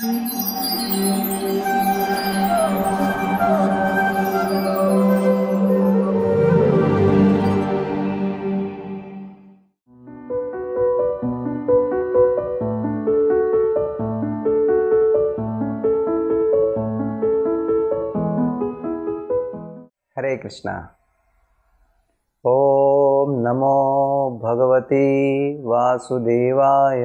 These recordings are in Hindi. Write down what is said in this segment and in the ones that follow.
हरे कृष्णा। ॐ नमो भगवती वासुदेवाय।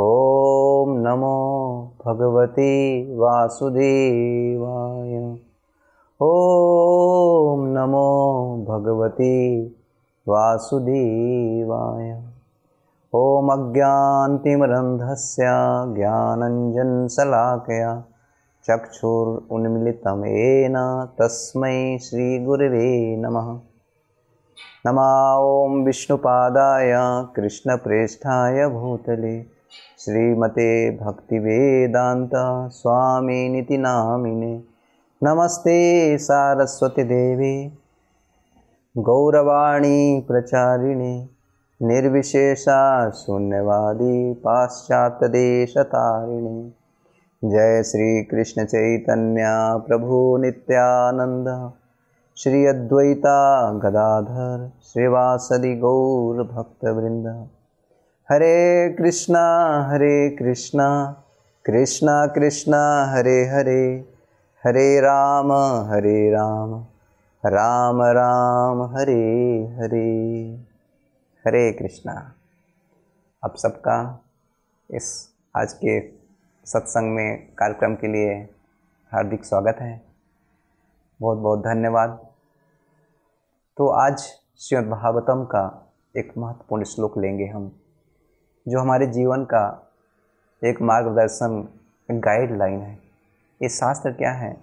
ॐ नमो भगवते वासुदेवाय। ॐ नमो भगवते वासुदेवाय। ॐ अज्ञान्तिमरन्धस्य ज्ञानञ्जनशलाकया चक्षुरुन्मिलितं येन तस्मै श्रीगुरवे नमः। नमा। विष्णुपादाय कृष्णप्रेष्ठाय भूतले श्रीमते भक्तिवेदान्त स्वामिनिति नामिने। नमस्ते सारस्वतीदेवे गौरवाणी प्रचारिणे। निर्विशेषा शून्यवादी पाश्चात्यदेशतारिणे। जय श्री कृष्ण चैतन्य प्रभु नित्यानंद श्री अद्वैता गदाधर, श्रीवासदि गौर भक्तवृंद हरे कृष्णा हरे कृष्णा कृष्णा कृष्णा, हरे हरे हरे राम हरे राम राम राम, हरे हरे हरे कृष्णा। आप सबका इस आज के सत्संग में कार्यक्रम के लिए हार्दिक स्वागत है। बहुत बहुत धन्यवाद। तो आज श्रीमद् भागवतम का एक महत्वपूर्ण श्लोक लेंगे हम। जो हमारे जीवन का एक मार्गदर्शन गाइडलाइन है। ये शास्त्र क्या है?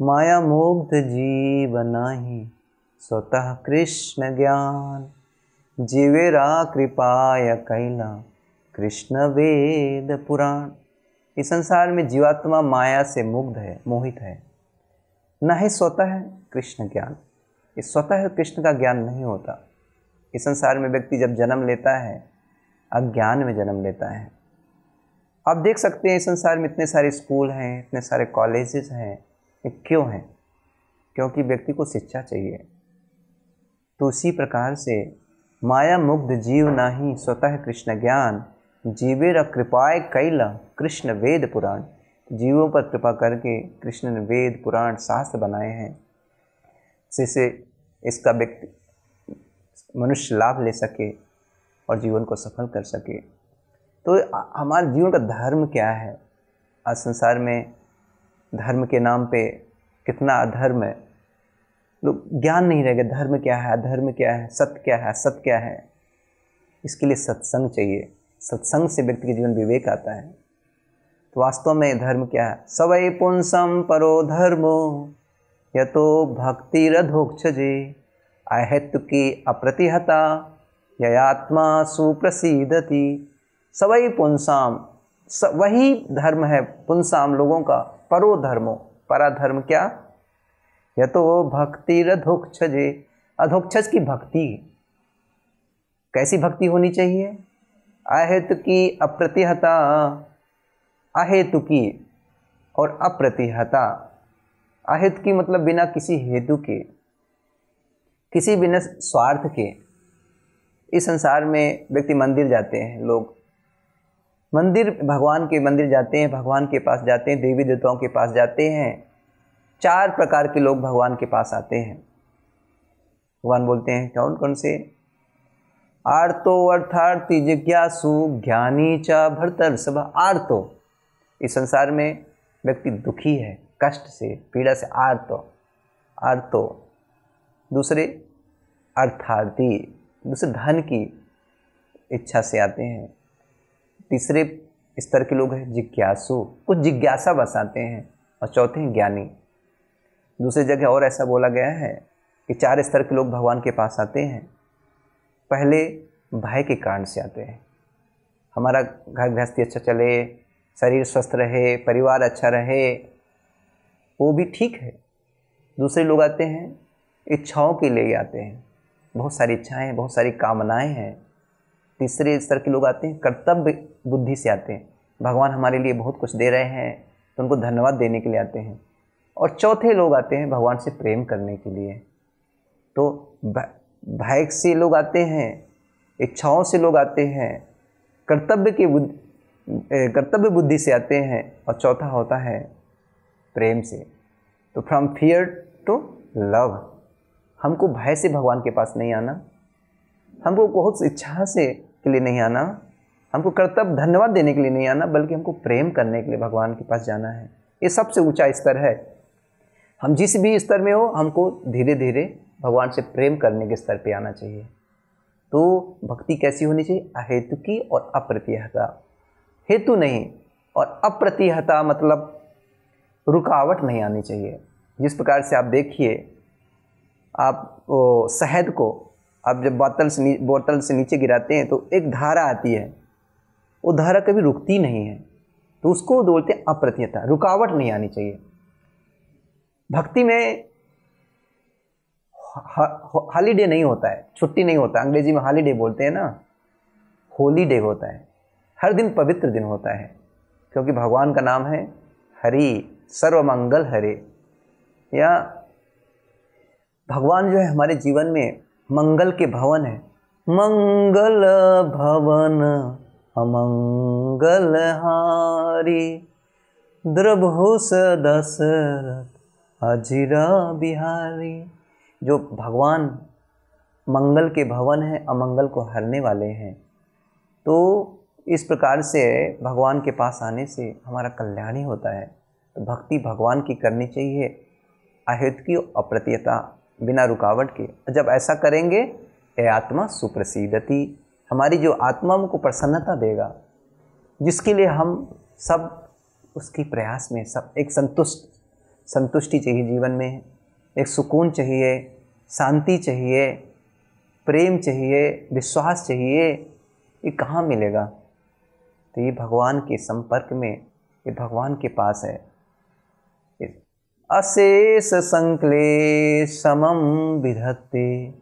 माया मुग्ध जीवन ही स्वतः कृष्ण ज्ञान। जीवेरा कृपाय कैला, कृष्ण वेद पुराण। इस संसार में जीवात्मा माया से मुग्ध है, मोहित है। न ही स्वतः कृष्ण ज्ञान। इस स्वतः कृष्ण का ज्ञान नहीं होता। इस संसार में व्यक्ति जब जन्म लेता है अज्ञान में जन्म लेता है। आप देख सकते हैं इस संसार में इतने सारे स्कूल हैं, इतने सारे कॉलेजेस हैं, ये क्यों हैं? क्योंकि व्यक्ति को शिक्षा चाहिए। तो उसी प्रकार से माया मुग्ध जीव नाही स्वतः कृष्ण ज्ञान जीवेर कृपाए कैला, कृष्ण वेद पुराण। जीवों पर कृपा करके कृष्ण ने वेद पुराण शास्त्र बनाए हैं। जिससे इसका व्यक्ति मनुष्य लाभ ले सके। और जीवन को सफल कर सके। तो हमारे जीवन का धर्म क्या है? आज संसार में धर्म के नाम पे कितना अधर्म है? लोग ज्ञान नहीं रहेगा धर्म क्या है, अधर्म क्या है, सत्य क्या है, असत्य क्या है? इसके लिए सत्संग चाहिए। सत्संग से व्यक्ति के जीवन विवेक आता है। तो वास्तव में धर्म क्या है? सवै पुंसम परो धर्मो, यतो भक्तिरधोक्षजे अहेतु की अप्रतिहता। ययात्मा सुप्रसिद्धति सवई पुंसाम स, वही धर्म है पुंसाम लोगों का परो धर्मो परा धर्म क्या? यह तो भक्तिरधोक्षजे। अधोक्षज की भक्ति। कैसी भक्ति होनी चाहिए? अहेतु की अप्रतिहता। अहेतु की और अप्रतिहता। अहित की मतलब बिना किसी हेतु के, किसी बिना स्वार्थ के। इस संसार में व्यक्ति मंदिर जाते हैं, लोग। मंदिर, भगवान के मंदिर जाते हैं, भगवान के पास जाते हैं, देवी देवताओं के पास जाते हैं। चार प्रकार के लोग भगवान के पास आते हैं। भगवान बोलते हैं, कौन कौन से? आर्तो अर्थार्थी जिज्ञासु ज्ञानी च भरतर सब आर्तो। इस संसार में व्यक्ति दुखी है, कष्ट से, पीड़ा से आर्तो। आर्तो। दूसरे अर्थार्थी दूसरे धन की इच्छा से आते हैं। तीसरे स्तर के लोग हैं, जिज्ञासु। कुछ जिज्ञासा बस आते हैं और चौथे हैं, ज्ञानी। दूसरी जगह और ऐसा बोला गया है कि चार स्तर के लोग भगवान के पास आते हैं। पहले भय के कारण से आते हैं। हमारा घर गृहस्थी अच्छा चले, शरीर स्वस्थ रहे, परिवार अच्छा रहे, वो भी ठीक है। दूसरे लोग आते हैं, इच्छाओं के लिए आते हैं। बहुत सारी इच्छाएँ हैं बहुत सारी कामनाएँ हैं। तीसरे स्तर के लोग आते हैं, कर्तव्य बुद्धि से आते हैं। भगवान हमारे लिए बहुत कुछ दे रहे हैं तो उनको धन्यवाद देने के लिए आते हैं। और चौथे लोग आते हैं भगवान से प्रेम करने के लिए। तो भय से लोग आते हैं, इच्छाओं से लोग आते हैं, कर्तव्य की कर्तव्य बुद्धि से आते हैं और चौथा होता है प्रेम से। तो फ्रॉम फियर टू लव। हमको भय से भगवान के पास नहीं आना। हमको बहुत इच्छा से के लिए नहीं आना। हमको कर्तव्य धन्यवाद देने के लिए नहीं आना, बल्कि हमको प्रेम करने के लिए भगवान के पास जाना है। ये सबसे ऊँचा स्तर है। हम जिस भी स्तर में हो, हमको धीरे धीरे भगवान से प्रेम करने के स्तर पे आना चाहिए। तो भक्ति कैसी होनी चाहिए? अहेतु की और अप्रतिहता। हेतु नहीं और अप्रतिहता मतलब रुकावट नहीं आनी चाहिए। जिस प्रकार से आप देखिए आप वो शहद को, आप जब बोतल से बोतल से नीचे गिराते हैं तो एक धारा आती है। वो धारा कभी रुकती नहीं है। तो उसको बोलते हैं अप्रतिहता रुकावट नहीं आनी चाहिए। भक्ति में हॉलीडे नहीं होता है। छुट्टी नहीं होता। अंग्रेज़ी में हॉलीडे बोलते हैं ना। होली डे होता है। हर दिन पवित्र दिन होता है। क्योंकि भगवान का नाम है हरि, सर्वमंगल हरे। या भगवान जो है हमारे जीवन में मंगल के भवन है। मंगल भवन, अमंगल हारी। द्रभूष दशरथ, अजीरा बिहारी। जो भगवान मंगल के भवन है, अमंगल को हरने वाले हैं। तो इस प्रकार से भगवान के पास आने से हमारा कल्याण ही होता है। तो भक्ति भगवान की करनी चाहिए। अहित की अप्रतियता बिना रुकावट के। जब ऐसा करेंगे ये आत्मा सुप्रसिद्धति हमारी जो आत्मा को प्रसन्नता देगा, जिसके लिए हम सब उसकी प्रयास में, सब एक संतुष्ट, संतुष्टि चाहिए जीवन में, एक सुकून चाहिए, शांति चाहिए, प्रेम चाहिए, विश्वास चाहिए, ये कहाँ मिलेगा? तो ये भगवान के संपर्क में, ये भगवान के पास है। अशेष संक्लेश समम विधत्ते।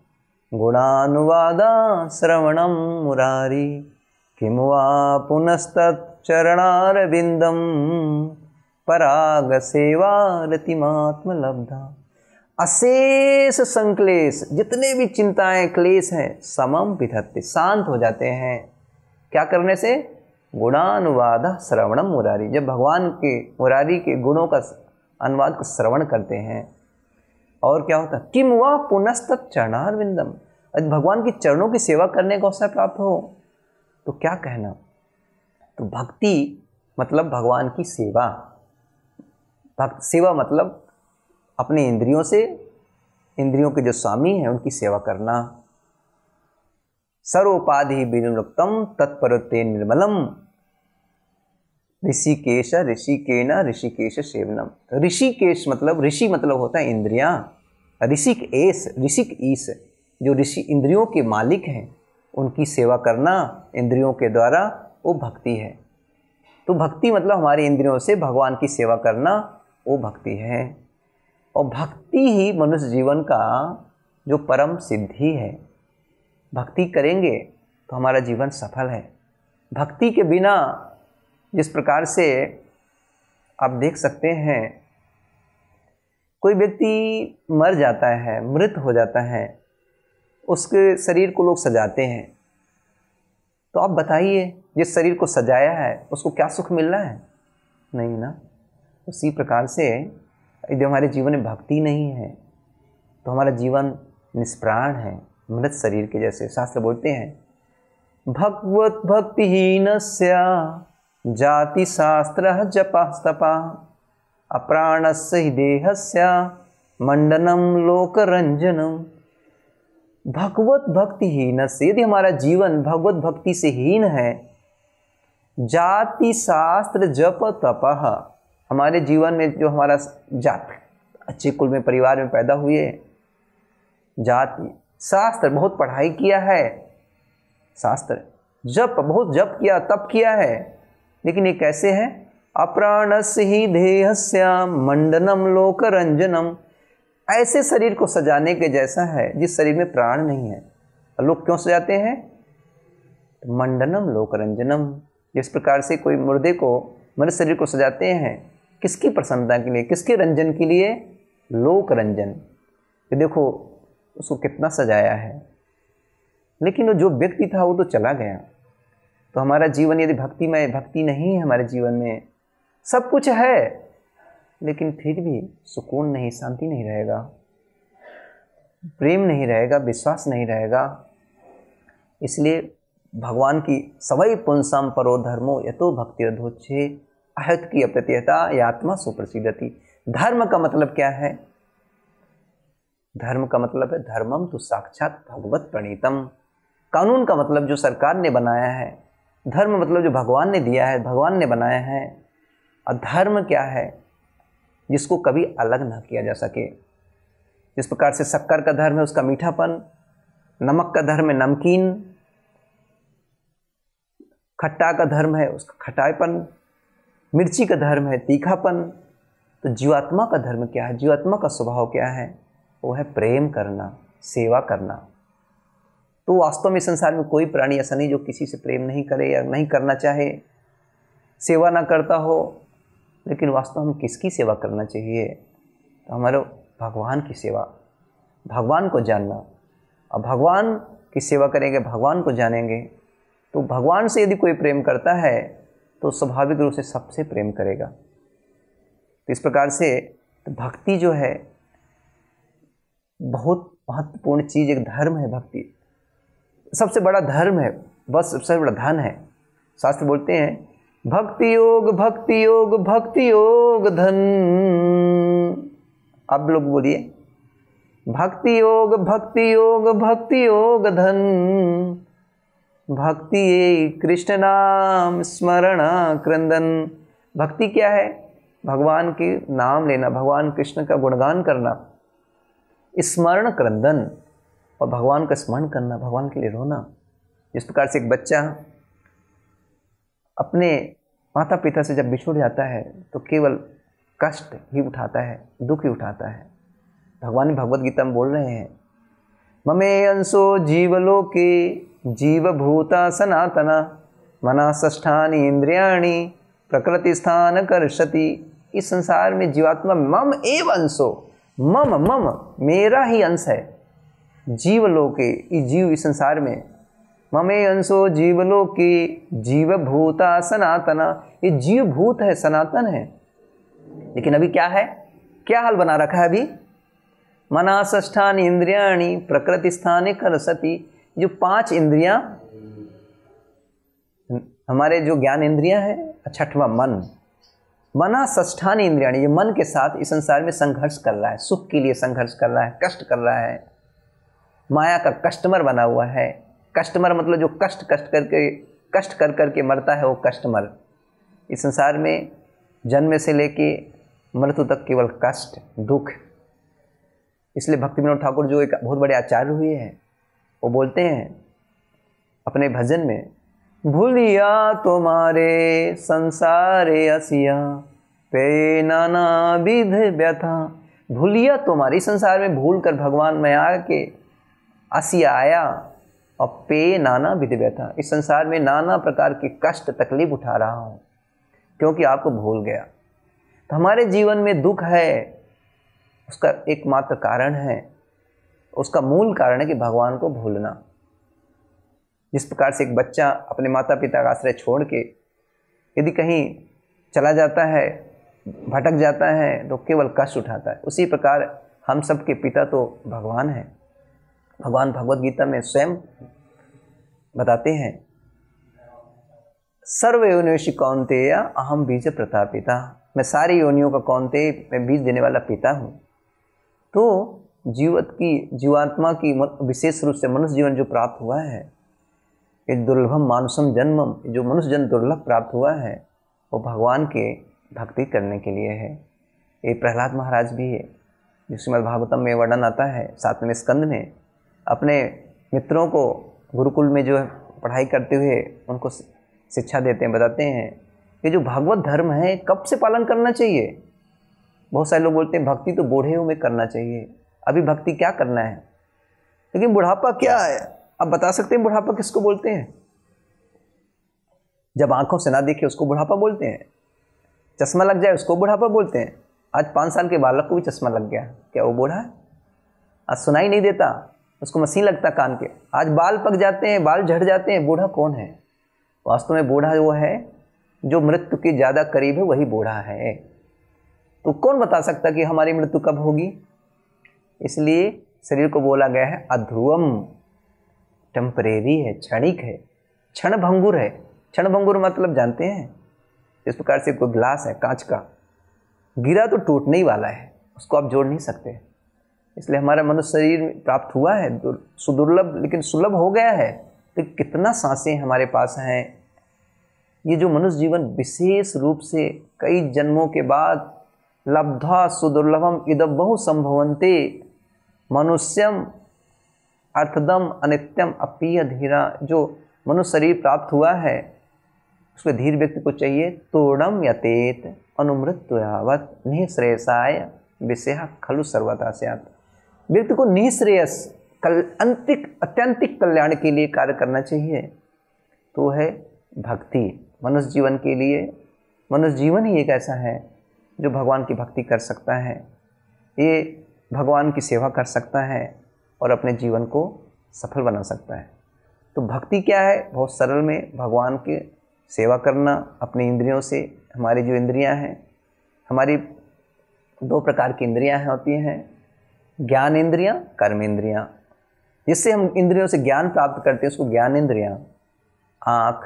गुणानुवादा श्रवणम मुरारी। किम वा पुनस्तच्चरणारविंदम पराग सेवा रतिमात्म लब्धा अशेष संक्लेश, जितने भी चिंताएँ, क्लेश हैं समम विधत्ते, शांत हो जाते हैं। क्या करने से? गुणानुवाद श्रवणम मुरारी। जब भगवान के, मुरारी के गुणों का अनुवाद को श्रवण करते हैं। और क्या होता है? किम वह पुनस्त चरणारविंदम। यदि भगवान के चरणों की सेवा करने का अवसर प्राप्त हो तो क्या कहना? तो भक्ति मतलब भगवान की सेवा। भक्त, सेवा मतलब अपने इंद्रियों से, इंद्रियों के जो स्वामी हैं, उनकी सेवा करना। सर्वोपाधि विनुक्तम तत्परते निर्मलम। ऋषिकेश, ऋषिकेन, ऋषिकेश सेवनम। ऋषिकेश मतलब ऋषि मतलब होता है इंद्रियाँ। ऋषिक एस, ऋषिक ईस, जो ऋषि इंद्रियों के मालिक हैं, उनकी सेवा करना इंद्रियों के द्वारा वो भक्ति है। तो भक्ति मतलब हमारी इंद्रियों से भगवान की सेवा करना वो भक्ति है। और भक्ति ही मनुष्य जीवन का जो परम सिद्धि है। भक्ति करेंगे तो हमारा जीवन सफल है। भक्ति के बिना जिस प्रकार से आप देख सकते हैं, कोई व्यक्ति मर जाता है, मृत हो जाता है, उसके शरीर को लोग सजाते हैं। तो आप बताइए, जिस शरीर को सजाया है, उसको क्या सुख मिल रहा है? नहीं ना। उसी प्रकार से यदि हमारे जीवन में भक्ति नहीं है तो हमारा जीवन निष्प्राण है, मृत शरीर के जैसे शास्त्र बोलते हैं। भगवत भक्तिहीन जाति शास्त्र जपस्तपा अप्राण से ही देहस्य मंडनम लोकरंजनम भगवत भक्तिहीन से, यदि हमारा जीवन भगवत भक्ति से हीन है जाति शास्त्र जप तपह हमारे जीवन में जो हमारा जात, अच्छे कुल में परिवार में पैदा हुए, जाति, शास्त्र बहुत पढ़ाई किया है, शास्त्र, जप बहुत जप किया, तप किया है। लेकिन ये कैसे है? अप्राणस ही देहस्याम मंडनम लोक रंजनम ऐसे शरीर को सजाने के जैसा है, जिस शरीर में प्राण नहीं है। लोग क्यों सजाते हैं? तो मंडनम लोक रंजनम जिस प्रकार से कोई मुर्दे को, मनुष्य शरीर को सजाते हैं, किसकी प्रसन्नता के लिए, किसके रंजन के लिए? लोक रंजन ये देखो, उसको कितना सजाया है। लेकिन वो जो व्यक्ति था, वो तो चला गया। तो हमारा जीवन यदि भक्तिमय भक्ति नहीं है हमारे जीवन में, सब कुछ है, लेकिन फिर भी सुकून नहीं, शांति नहीं रहेगा, प्रेम नहीं रहेगा, विश्वास नहीं रहेगा। इसलिए भगवान की सवई पुंसम परो धर्मो यथो भक्ति अधोच्छे, अहत की अप्रत्यता आत्मा सुप्रसिद्धति। धर्म का मतलब क्या है? धर्म का मतलब है धर्मम तो साक्षात भगवत प्रणीतम। कानून का मतलब जो सरकार ने बनाया है धर्म मतलब जो भगवान ने दिया है, भगवान ने बनाया है, और धर्म क्या है, जिसको कभी अलग ना किया जा सके। जिस प्रकार से शक्कर का धर्म है, उसका मीठापन, नमक का धर्म है, नमकीन, खट्टा का धर्म है, उसका खटाईपन मिर्ची का धर्म है, तीखापन तो जीवात्मा का धर्म क्या है, जीवात्मा का स्वभाव क्या है, वो है प्रेम करना, सेवा करना। तो वास्तव में संसार में कोई प्राणी ऐसा नहीं जो किसी से प्रेम नहीं करे या नहीं करना चाहे, सेवा ना करता हो, लेकिन वास्तव में किसकी सेवा करना चाहिए? तो हमारे भगवान की सेवा। भगवान को जानना। और भगवान की सेवा करेंगे, भगवान को जानेंगे। तो भगवान से यदि कोई प्रेम करता है तो स्वाभाविक रूप से सबसे प्रेम करेगा। तो इस प्रकार से तो भक्ति जो है, बहुत महत्वपूर्ण चीज़, एक धर्म है भक्ति। सबसे बड़ा धर्म है, बस सबसे बड़ा धन है। शास्त्र बोलते हैं, भक्ति योग भक्ति योग भक्ति योग धन। अब लोग बोलिए, भक्ति योग भक्ति योग भक्ति योग धन। भक्ति कृष्ण नाम स्मरण क्रंदन। भक्ति क्या है? भगवान के नाम लेना, भगवान कृष्ण का गुणगान करना। स्मरण क्रंदन। और भगवान का स्मरण करना, भगवान के लिए रोना। जिस प्रकार से एक बच्चा अपने माता पिता से जब बिछुड़ जाता है तो केवल कष्ट ही उठाता है, दुख ही उठाता है। भगवान भगवत गीता में बोल रहे हैं, ममे अंशो जीवलो जीवलोके, जीवभूता सनातना, मना ष्ठानी इंद्रियाणी, प्रकृति स्थान कर्षति। इस संसार में जीवात्मा मम एव अंशो मम मम, मेरा ही अंश है। जीवलोके जीव इस संसार में। ममे अंशो जीवलोके, जीवभूता सनातना। ये जीवभूत है, सनातन है। लेकिन अभी क्या है? क्या हाल बना रखा है अभी? मनाष्ठान इंद्रियाणी प्रकृति स्थान कर सती जो पाँच इंद्रियाँ, हमारे जो ज्ञान इंद्रियाँ हैं, छठवा मन। मना ष्ठान इंद्रियाणी, ये मन के साथ इस संसार में संघर्ष कर रहा है, सुख के लिए संघर्ष कर रहा है, कष्ट कर रहा है। माया का कस्टमर बना हुआ है। कस्टमर मतलब जो कष्ट कष्ट करके, कष्ट कर करके मरता है वो कस्टमर इस संसार में जन्म से लेके मृत्यु तक केवल कष्ट, दुख। इसलिए भक्ति विनोद ठाकुर जो एक बहुत बड़े आचार्य हुए हैं, वो बोलते हैं, अपने भजन में, भूलिया तुम्हारे संसारे असिया, पे नाना विध व्यथा। भूलिया तुम्हारी संसार में भूल कर भगवान में आके असिया आया और पे नाना विध व्यथा इस संसार में नाना प्रकार के कष्ट, तकलीफ़ उठा रहा हूँ, क्योंकि आपको भूल गया। तो हमारे जीवन में दुख है, उसका एकमात्र कारण है, उसका मूल कारण है कि भगवान को भूलना। जिस प्रकार से एक बच्चा अपने माता पिता का आश्रय छोड़ के यदि कहीं चला जाता है, भटक जाता है तो केवल कष्ट उठाता है। उसी प्रकार हम सब के पिता तो भगवान हैं। भगवान भगवत गीता में स्वयं बताते हैं, सर्व योनिषि कौनते या अहम बीज प्रतापिता। मैं सारी योनियों का कौनते मैं बीज देने वाला पिता हूँ। तो जीवत की, जीवात्मा की विशेष रूप से मनुष्य जीवन जो प्राप्त हुआ है, ये दुर्लभम मानुषम जन्मम, जो मनुष्य जन्म दुर्लभ प्राप्त हुआ है, वो भगवान के भक्ति करने के लिए है। ये प्रहलाद महाराज भी है, जो श्रीमद भागवतम में वर्णन आता है सातवें स्कंद में अपने मित्रों को गुरुकुल में जो है पढ़ाई करते हुए उनको शिक्षा देते हैं, बताते हैं कि जो भागवत धर्म है, कब से पालन करना चाहिए? बहुत सारे लोग बोलते हैं, भक्ति तो बूढ़े में करना चाहिए। अभी भक्ति क्या करना है? लेकिन बुढ़ापा क्या है? आप बता सकते हैं बुढ़ापा किसको बोलते हैं? जब आँखों से ना देखे उसको बुढ़ापा बोलते हैं। चश्मा लग जाए उसको बुढ़ापा बोलते हैं। आज पाँच साल के बालक को भी चश्मा लग गया। क्या वो बूढ़ा है? आज सुनाई नहीं देता। उसको मशीन लगता कान के। आज बाल पक जाते हैं, बाल झड़ जाते हैं, बूढ़ा कौन है? वास्तव में बूढ़ा वो है, जो मृत्यु के ज़्यादा करीब है, वही बूढ़ा है। तो कौन बता सकता कि हमारी मृत्यु कब होगी? इसलिए शरीर को बोला गया है, अध्रुवम। टेम्परेरी है, क्षणिक है क्षण भंगुर है। क्षण भंगुर मतलब जानते हैं? इस प्रकार से कोई ग्लास है, कांच का। गिरा तो टूटने ही वाला है, उसको आप जोड़ नहीं सकते। इसलिए हमारा मनुष्य शरीर प्राप्त हुआ है सुदुर्लभ, लेकिन सुलभ हो गया है। तो कितना साँसें हमारे पास हैं? ये जो मनुष्य जीवन विशेष रूप से कई जन्मों के बाद लब्धा सुदुर्लभम इद बहु संभवंते मनुष्यम अर्थदम अनित्यम अपीय धीरा। जो मनुष्य शरीर प्राप्त हुआ है, उसके धीर व्यक्ति को चाहिए तोड़म यतेत अनुमृत्युयावत निःश्रेयसाय, विषय खलु सर्वथा से व्यक्ति को निःश्रेयस, कल अंतिक, अत्यंतिक कल्याण के लिए कार्य करना चाहिए। तो है भक्ति, मनुष्य जीवन के लिए। मनुष्य जीवन ही एक ऐसा है जो भगवान की भक्ति कर सकता है। ये भगवान की सेवा कर सकता है और अपने जीवन को सफल बना सकता है। तो भक्ति क्या है? बहुत सरल में भगवान की सेवा करना, अपने इंद्रियों से। हमारी जो इंद्रियाँ हैं, हमारी दो प्रकार की इंद्रियाँ होती हैं। ज्ञान इंद्रियाँ कर्म इंद्रियाँ जिससे हम इंद्रियों से ज्ञान प्राप्त करते हैं, उसको ज्ञान इंद्रियाँ आँख,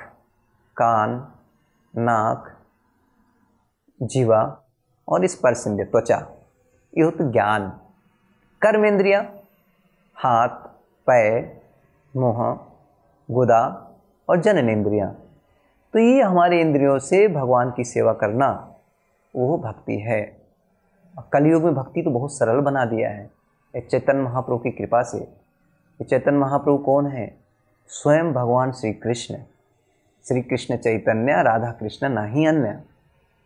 कान, नाक, जीवा और स्पर्श इंद्रिय त्वचा। ये होते ज्ञान। कर्म इंद्रिया हाथ, पैर, मुँह, गुदा और जनन इंद्रियाँ तो ये हमारे इंद्रियों से भगवान की सेवा करना, वो भक्ति है। कलयुग में भक्ति तो बहुत सरल बना दिया है। चैतन्य महाप्रभु की कृपा से, ये चैतन्य महाप्रभु कौन है? स्वयं भगवान श्री कृष्ण श्री कृष्ण चैतन्य राधा कृष्ण ना ही अन्य।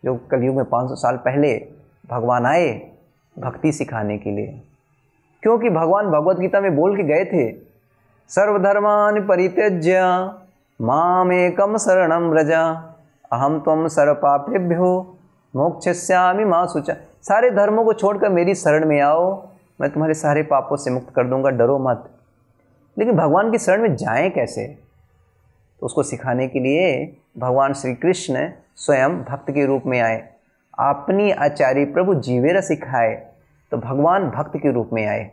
जो कलयुग में 500 साल पहले भगवान आए भक्ति सिखाने के लिए। क्योंकि भगवान भगवत गीता में बोल के गए थे, सर्वधर्मान परित्यज्य मामेकम शरणम व्रजा अहम तम सर्वपापेभ्यो मोक्षस्यामी माँ सुचा सारे धर्मों को छोड़कर मेरी शरण में आओ। मैं तुम्हारे सारे पापों से मुक्त कर दूँगा, डरो मत। लेकिन भगवान की शरण में जाएँ कैसे? तो उसको सिखाने के लिए भगवान श्री कृष्ण स्वयं भक्त के रूप में आए। अपनी आचार्य प्रभु जीवेरा सिखाए तो भगवान भक्त के रूप में आए।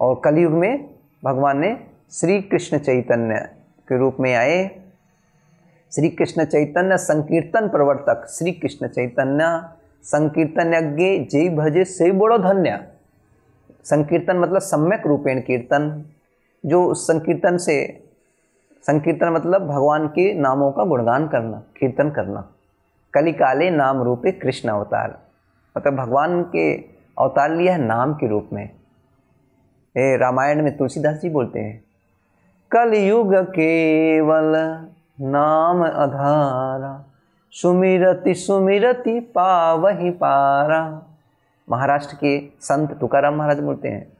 और कलयुग में भगवान ने श्री कृष्ण चैतन्य के रूप में आए। श्री कृष्ण चैतन्य संकीर्तन प्रवर्तक श्री कृष्ण चैतन्य संकीर्तन यज्ञ, जय भजे, से बड़ो धन्य। संकीर्तन मतलब सम्यक रूपेण कीर्तन, जो संकीर्तन से, संकीर्तन मतलब भगवान के नामों का गुणगान करना, कीर्तन करना। कलिकाले नाम रूपे कृष्ण अवतार। मतलब भगवान के अवतार लिया है नाम के रूप में। ए रामायण में तुलसीदास जी बोलते हैं, कलयुग केवल नाम अधारा, सुमिरति सुमिरति पावही पारा महाराष्ट्र के संत तुकाराम महाराज बोलते हैं,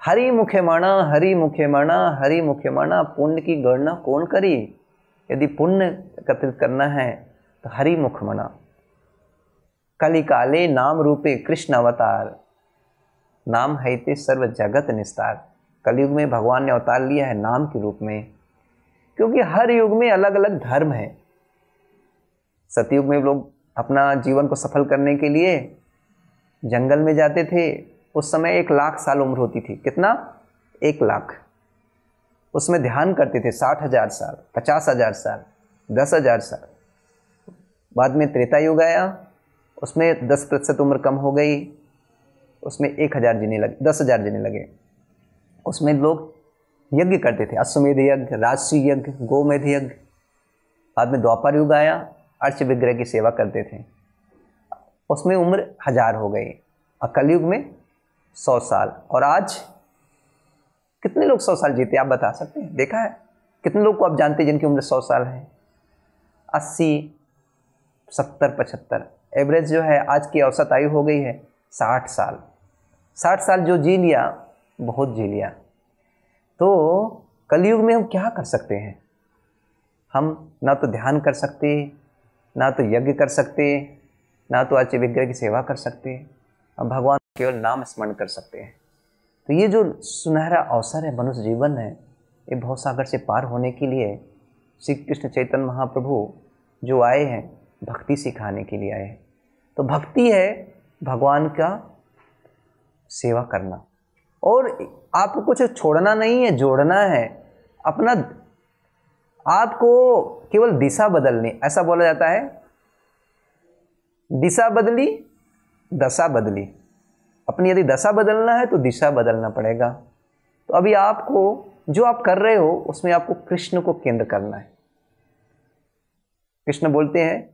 हरि मुखे मणा, हरि मुखे मणा, हरि मुखे मणा, पुण्य की गणना कौन करी? यदि पुण्य एकत्रित करना है तो हरि मुख मना कलिकाले नाम रूपे कृष्ण अवतार। नाम है ते सर्व जगत निस्तार। कलयुग में भगवान ने अवतार लिया है नाम के रूप में। क्योंकि हर युग में अलग अलग धर्म है। सतयुग में लोग अपना जीवन को सफल करने के लिए जंगल में जाते थे, उस समय एक लाख साल उम्र होती थी। कितना? एक लाख। उसमें ध्यान करते थे, साठ हज़ार साल, पचास हज़ार साल, दस हज़ार साल। बाद में त्रेता युग आया, उसमें दस प्रतिशत उम्र कम हो गई, उसमें एक हज़ार जीने लगे, दस हज़ार जीने लगे। उसमें लोग यज्ञ करते थे, अश्वमेध यज्ञ, राजसी यज्ञ, गोमेध यज्ञ। बाद में द्वापर युग आया, अर्च विग्रह की सेवा करते थे। उसमें उम्र हज़ार हो गई और कलयुग में सौ साल। और आज कितने लोग सौ साल जीते आप बता सकते हैं? देखा है? कितने लोग को आप जानते हैं जिनकी उम्र सौ साल है? अस्सी, सत्तर, पचहत्तर। एवरेज जो है, आज की औसत आयु हो गई है साठ साल। साठ साल जो जी लिया, बहुत जी लिया। तो कलयुग में हम क्या कर सकते हैं? हम ना तो ध्यान कर सकते, ना तो यज्ञ कर सकते ना तो अच्छे विग्रह की सेवा कर सकते हम भगवान केवल नाम स्मरण कर सकते हैं। तो ये जो सुनहरा अवसर है, मनुष्य जीवन है, ये भव सागर से पार होने के लिए श्री कृष्ण चैतन्य महाप्रभु जो आए हैं, भक्ति सिखाने के लिए आए हैं। तो भक्ति है भगवान का सेवा करना। और आपको कुछ छोड़ना नहीं है, जोड़ना है, अपना आपको केवल दिशा बदलनी, ऐसा बोला जाता है दिशा बदली, दशा बदली। अपनी यदि दशा बदलना है तो दिशा बदलना पड़ेगा। तो अभी आपको, जो आप कर रहे हो, उसमें आपको कृष्ण को केंद्र करना है। कृष्ण बोलते हैं,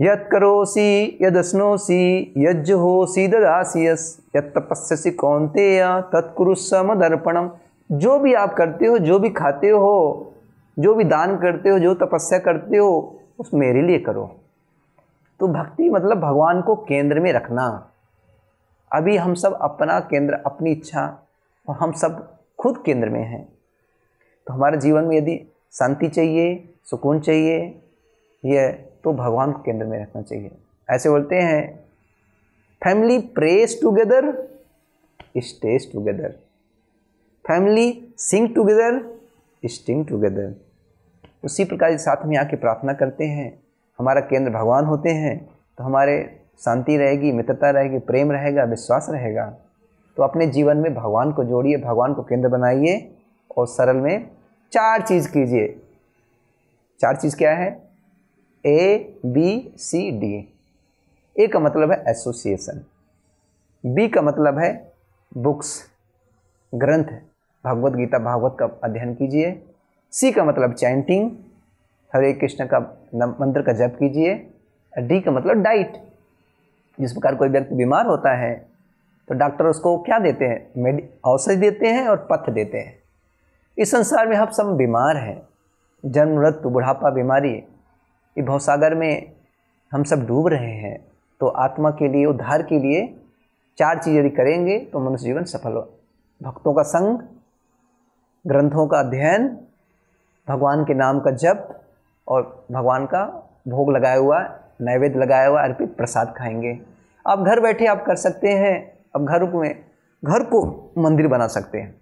यत करोसी यदस्नोसी यज्जहोसी ददासी यस यद तपस्यसी कौनते तत्कुरु समदर्पणम। जो भी आप करते हो, जो भी खाते हो, जो भी दान करते हो, जो तपस्या करते हो, उस मेरे लिए करो। तो भक्ति मतलब भगवान को केंद्र में रखना। अभी हम सब अपना केंद्र, अपनी इच्छा, और हम सब खुद केंद्र में हैं। तो हमारे जीवन में यदि शांति चाहिए, सुकून चाहिए यह तो भगवान को केंद्र में रखना चाहिए। ऐसे बोलते हैं family prays together stays together family sing together stay together उसी प्रकार साथ में आके प्रार्थना करते हैं। हमारा केंद्र भगवान होते हैं तो हमारे शांति रहेगी, मित्रता रहेगी, प्रेम रहेगा, विश्वास रहेगा। तो अपने जीवन में भगवान को जोड़िए, भगवान को केंद्र बनाइए और सरल में चार चीज़ कीजिए। चार चीज़ क्या है? A B C D A का मतलब है एसोसिएशन बी का मतलब है बुक्स ग्रंथ, भगवत गीता, भागवत का अध्ययन कीजिए। सी का मतलब चैंटिंग हरे कृष्ण का मंत्र का जप कीजिए। डी का मतलब डाइट। जिस प्रकार कोई व्यक्ति बीमार होता है तो डॉक्टर उसको क्या देते हैं? मेडि, औषधि देते हैं और पथ देते हैं। इस संसार में हम सब बीमार हैं। जन्म, मृत्यु, बुढ़ापा, बीमारी, ये भवसागर में हम सब डूब रहे हैं। तो आत्मा के लिए, उद्धार के लिए चार चीज़ यदि करेंगे तो मनुष्य जीवन सफल हो। भक्तों का संग, ग्रंथों का अध्ययन, भगवान के नाम का जप और भगवान का भोग लगाया हुआ, नैवेद्य लगाया हुआ, अर्पित प्रसाद खाएँगे। आप घर बैठे आप कर सकते हैं अब घर में, घर को मंदिर बना सकते हैं।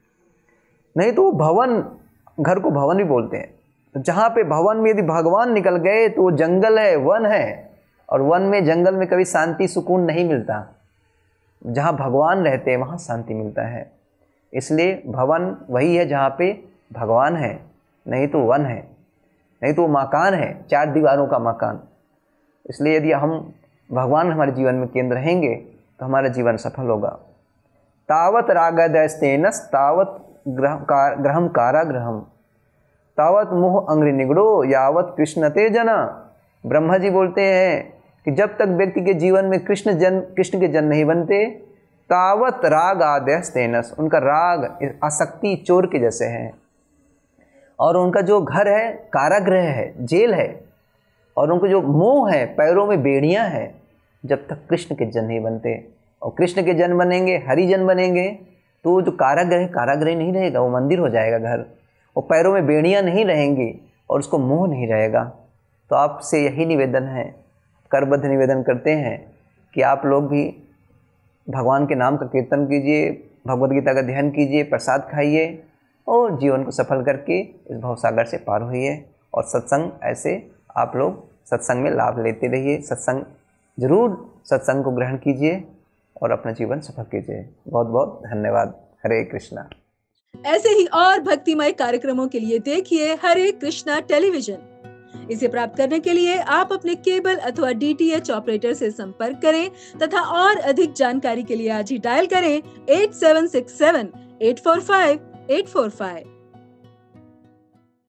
नहीं तो भवन, घर को भवन भी बोलते हैं। तो जहाँ पे भवन में यदि भगवान निकल गए तो वो जंगल है, वन है, और वन में, जंगल में कभी शांति, सुकून नहीं मिलता। जहाँ भगवान रहते हैं, वहाँ शांति मिलता है। इसलिए भवन वही है जहाँ पे भगवान है, नहीं तो वन है। नहीं तो वो मकान है, चार दीवारों का मकान। इसलिए यदि हम भगवान हमारे जीवन में केंद्र रहेंगे तो हमारा जीवन सफल होगा। तावत रागदस्तेनस तावत ग्रह कार ग्रहम काराग्रहम तावत मोह अंग्रि निगड़ो, यावत कृष्ण ते जना ब्रह्मा जी बोलते हैं कि जब तक व्यक्ति के जीवन में कृष्ण जन, कृष्ण के जन नहीं बनते, तावत राग आद्यस्तेनस उनका राग, आसक्ति चोर के जैसे है। और उनका जो घर है, कारागृह है, जेल है, और उनको जो मोह है, पैरों में बेड़ियाँ हैं, जब तक कृष्ण के जन नहीं बनते। और कृष्ण के जन बनेंगे हरिजन बनेंगे तो जो कारागृह कारागृह नहीं रहेगा, वो मंदिर हो जाएगा घर। और पैरों में बेड़ियाँ नहीं रहेंगी और उसको मोह नहीं रहेगा। तो आपसे यही निवेदन है, करबद्ध निवेदन करते हैं कि आप लोग भी भगवान के नाम का कीर्तन कीजिए भगवद गीता का ध्यान कीजिए, प्रसाद खाइए। और जीवन को सफल करके इस भवसागर से पार होइए। और सत्संग ऐसे आप लोग सत्संग में लाभ लेते रहिए। सत्संग ज़रूर सत्संग को ग्रहण कीजिए और अपना जीवन सफल कीजिए। बहुत बहुत धन्यवाद। हरे कृष्णा। ऐसे ही और भक्तिमय कार्यक्रमों के लिए देखिए हरे कृष्णा टेलीविज़न। इसे प्राप्त करने के लिए आप अपने केबल अथवा डीटीएच ऑपरेटर से संपर्क करें तथा और अधिक जानकारी के लिए आज ही डायल करें eight seven six seven eight four five eight four five